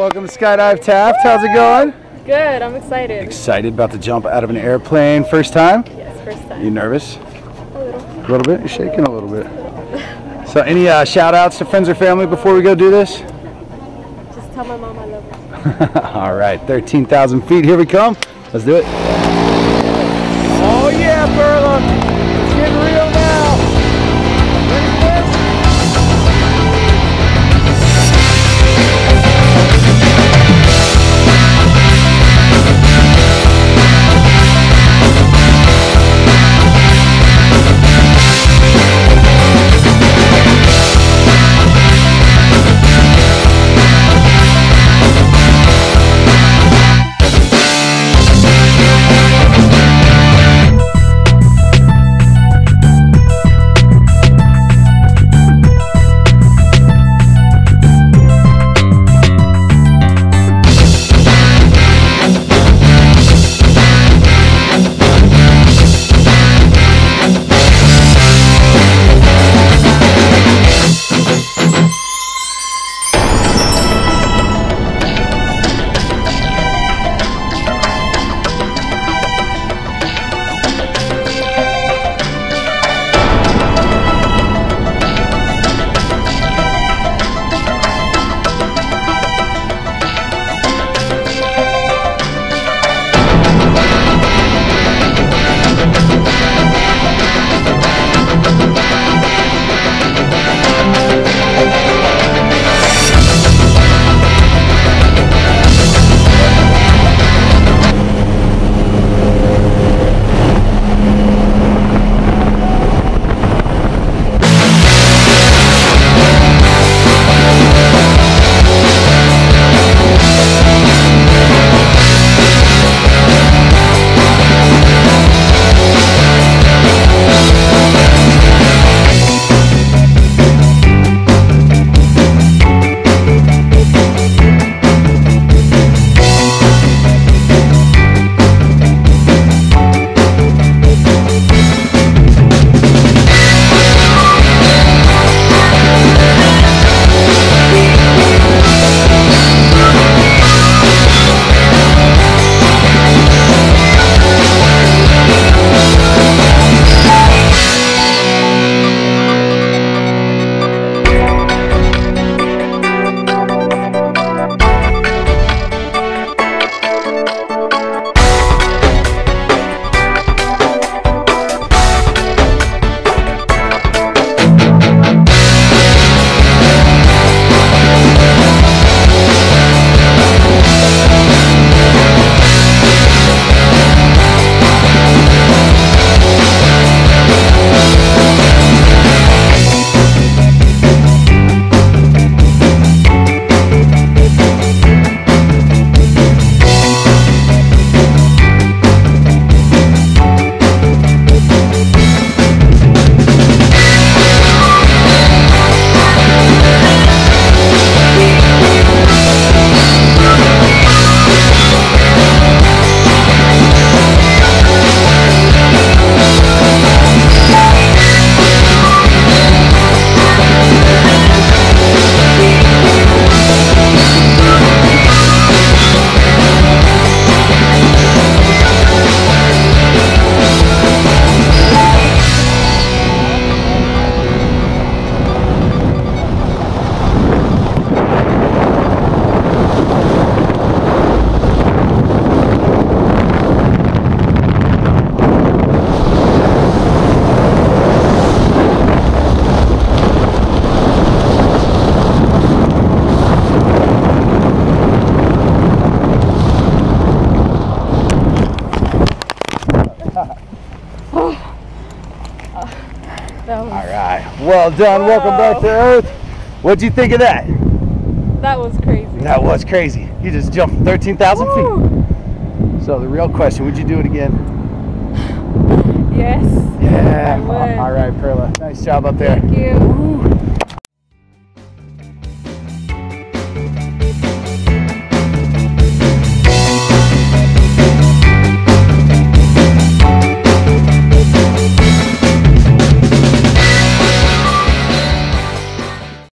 welcome to Skydive Taft. How's it going? Good, I'm excited. Excited about to jump out of an airplane. First time? Yes, first time. You nervous? A little. A little bit? You're shaking a little bit. So any uh, shout outs to friends or family before we go do this? Just tell my mom I love her. All right, 13,000 feet. Here we come. Let's do it. Oh yeah, Perla. It's getting real Well done. Welcome back to Earth. What'd you think of that? that was crazy. That was crazy. You just jumped 13,000 feet. So the real question, would you do it again? Yes. Yeah. I would. All right, Perla. Nice job up there. Thank you.